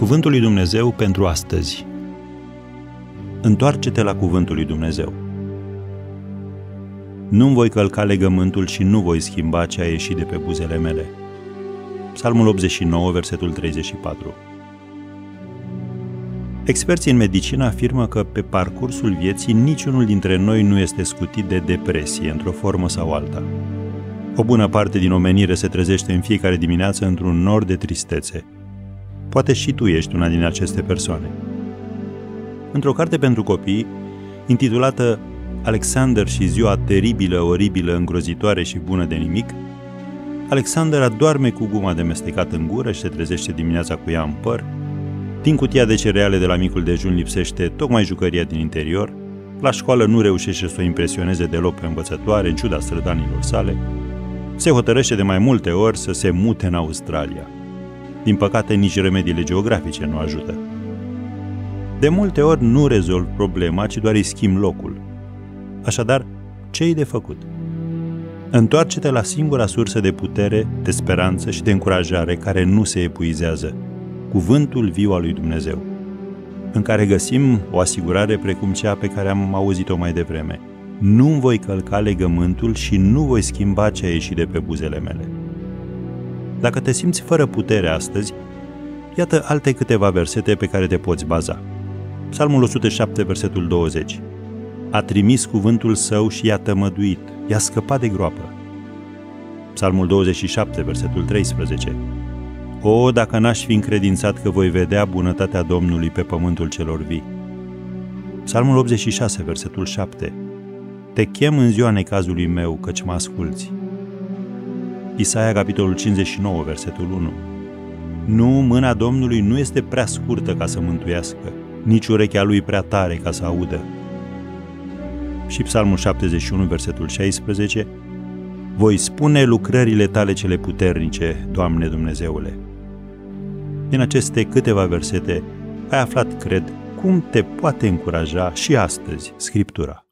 Cuvântul lui Dumnezeu pentru astăzi. Întoarce-te la Cuvântul lui Dumnezeu. Nu-mi voi călca legământul și nu voi schimba ce a ieșit de pe buzele mele. Psalmul 89, versetul 34. Experții în medicină afirmă că pe parcursul vieții niciunul dintre noi nu este scutit de depresie într-o formă sau alta. O bună parte din omenire se trezește în fiecare dimineață într-un nor de tristețe. Poate și tu ești una din aceste persoane. Într-o carte pentru copii, intitulată Alexander și ziua teribilă, oribilă, îngrozitoare și bună de nimic, Alexander adorme cu guma de mestecat în gură și se trezește dimineața cu ea în păr, din cutia de cereale de la micul dejun lipsește tocmai jucăria din interior, la școală nu reușește să o impresioneze deloc pe învățătoare, în ciuda strădanilor sale, se hotărăște de mai multe ori să se mute în Australia. Din păcate, nici remediile geografice nu ajută. De multe ori nu rezolv problema, ci doar îi schimb locul. Așadar, ce-i de făcut? Întoarce-te la singura sursă de putere, de speranță și de încurajare care nu se epuizează, cuvântul viu al lui Dumnezeu, în care găsim o asigurare precum cea pe care am auzit-o mai devreme – nu voi călca legământul și nu voi schimba ce a ieșit de pe buzele mele. Dacă te simți fără putere astăzi, iată alte câteva versete pe care te poți baza. Psalmul 107, versetul 20. A trimis cuvântul său și i-a tămăduit, i-a scăpat de groapă. Psalmul 27, versetul 13. O, dacă n-aș fi încredințat că voi vedea bunătatea Domnului pe pământul celor vii. Psalmul 86, versetul 7. Te chem în ziua necazului meu, căci mă asculți. Isaia, capitolul 59, versetul 1. Nu, mâna Domnului nu este prea scurtă ca să mântuiască, nici urechea lui prea tare ca să audă. Și Psalmul 71, versetul 16. Voi spune lucrările tale cele puternice, Doamne Dumnezeule. Din aceste câteva versete ai aflat, cred, cum te poate încuraja și astăzi Scriptura.